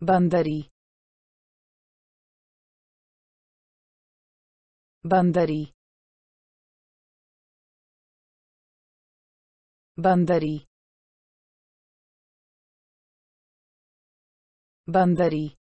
Bandari. Bandari. Bandari. Bandari.